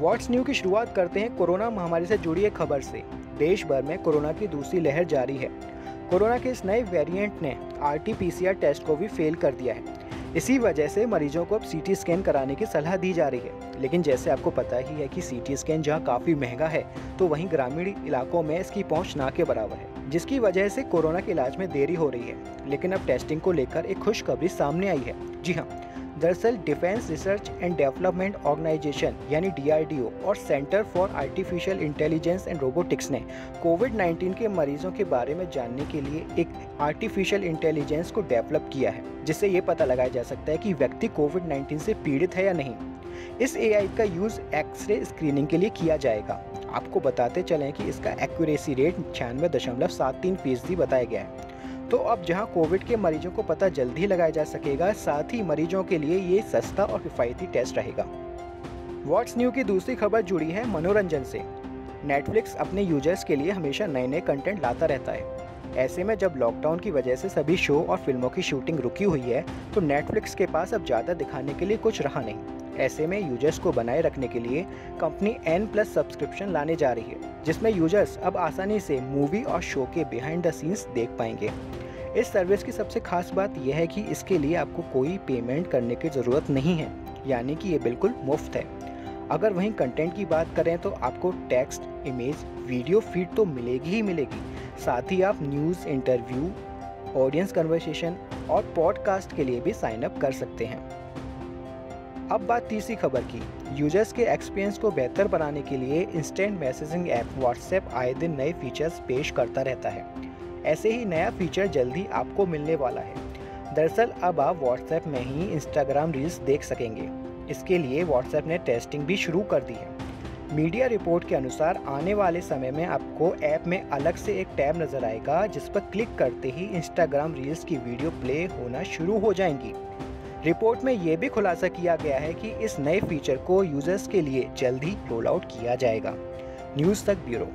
What's new की शुरुआत करते हैं कोरोना महामारी से जुड़ी एक खबर से। देश भर में कोरोना की दूसरी लहर जारी है। कोरोना के इस नए वेरिएंट ने आरटीपीसीआर टेस्ट को भी फेल कर दिया है। इसी वजह से मरीजों को अब सीटी स्कैन कराने की सलाह दी जा रही है। लेकिन जैसे आपको पता ही है कि सीटी स्कैन जहाँ काफ़ी महँगा है तो वहीं ग्रामीण इलाकों में इसकी पहुँच ना के बराबर है, जिसकी वजह से कोरोना के इलाज में देरी हो रही है। लेकिन अब टेस्टिंग को लेकर एक खुशखबरी सामने आई है। जी हाँ दरअसल defence research and development organisation, यानी डीआरडीओ और centre for artificial intelligence and robotics ने कोविड 19 के मरीजों के बारे में जानने के लिए एक आर्टिफिशियल इंटेलिजेंस को डेवलप किया है, जिससे ये पता लगाया जा सकता है कि व्यक्ति कोविड 19 से पीड़ित है या नहीं। इस एआई का यूज़ एक्सरे स्क्रीनिंग के लिए किया जाएगा। आपको बताते चलें कि इसका एक्यूरेसी रेट छियानवे दशमलव सात तीन फ़ीसदी बताया गया है। तो अब जहाँ कोविड के मरीजों को पता जल्दी लगाया जा सकेगा, साथ ही मरीजों के लिए ये सस्ता और किफ़ायती टेस्ट रहेगा। व्हाट्स न्यू की दूसरी खबर जुड़ी है मनोरंजन से। नेटफ्लिक्स अपने यूज़र्स के लिए हमेशा नए नए कंटेंट लाता रहता है। ऐसे में जब लॉकडाउन की वजह से सभी शो और फ़िल्मों की शूटिंग रुकी हुई है तो नेटफ्लिक्स के पास अब ज़्यादा दिखाने के लिए कुछ रहा नहीं। ऐसे में यूज़र्स को बनाए रखने के लिए कंपनी एन प्लस सब्सक्रिप्शन लाने जा रही है, जिसमें यूज़र्स अब आसानी से मूवी और शो के बिहाइंड द सीन्स देख पाएँगे। इस सर्विस की सबसे खास बात यह है कि इसके लिए आपको कोई पेमेंट करने की ज़रूरत नहीं है, यानी कि ये बिल्कुल मुफ़्त है। अगर वहीं कंटेंट की बात करें तो आपको टेक्स्ट इमेज वीडियो फ़ीड तो मिलेगी ही मिलेगी। साथ ही आप न्यूज़ इंटरव्यू ऑडियंस कन्वर्सेशन और पॉडकास्ट के लिए भी साइन अप कर सकते हैं। अब बात तीसरी खबर की। यूज़र्स के एक्सपीरियंस को बेहतर बनाने के लिए इंस्टेंट मैसेजिंग ऐप व्हाट्सएप आए दिन नए फीचर्स पेश करता रहता है। ऐसे ही नया फीचर जल्दी आपको मिलने वाला है। दरअसल अब आप व्हाट्सएप में ही इंस्टाग्राम रील्स देख सकेंगे। इसके लिए व्हाट्सएप ने टेस्टिंग भी शुरू कर दी है। मीडिया रिपोर्ट के अनुसार आने वाले समय में आपको ऐप में अलग से एक टैब नज़र आएगा, जिस पर क्लिक करते ही इंस्टाग्राम रील्स की वीडियो प्ले होना शुरू हो जाएँगी। रिपोर्ट में ये भी खुलासा किया गया है कि इस नए फीचर को यूज़र्स के लिए जल्द ही रोल आउट किया जाएगा। न्यूज़ तक ब्यूरो।